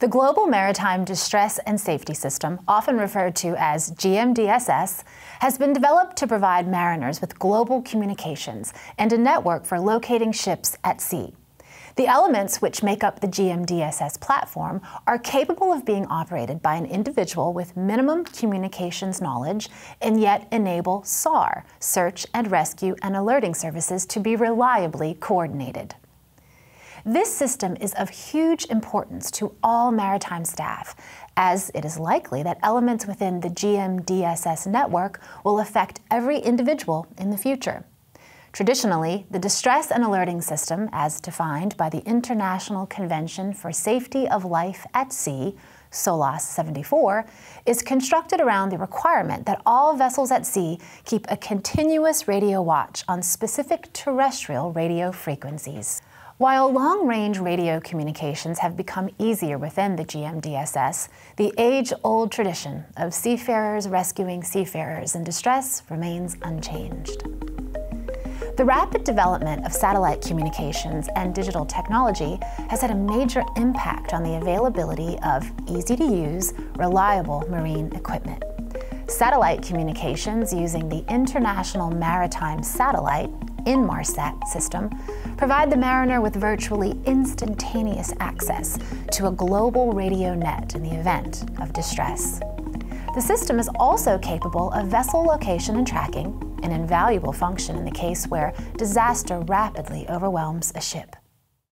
The Global Maritime Distress and Safety System, often referred to as GMDSS, has been developed to provide mariners with global communications and a network for locating ships at sea. The elements which make up the GMDSS platform are capable of being operated by an individual with minimum communications knowledge and yet enable SAR, search and rescue and alerting services, to be reliably coordinated. This system is of huge importance to all maritime staff, as it is likely that elements within the GMDSS network will affect every individual in the future. Traditionally, the distress and alerting system, as defined by the International Convention for Safety of Life at Sea, SOLAS 74, is constructed around the requirement that all vessels at sea keep a continuous radio watch on specific terrestrial radio frequencies. While long-range radio communications have become easier within the GMDSS, the age-old tradition of seafarers rescuing seafarers in distress remains unchanged. The rapid development of satellite communications and digital technology has had a major impact on the availability of easy-to-use, reliable marine equipment. Satellite communications using the International Maritime Satellite Inmarsat system provide the mariner with virtually instantaneous access to a global radio net in the event of distress. The system is also capable of vessel location and tracking, an invaluable function in the case where disaster rapidly overwhelms a ship.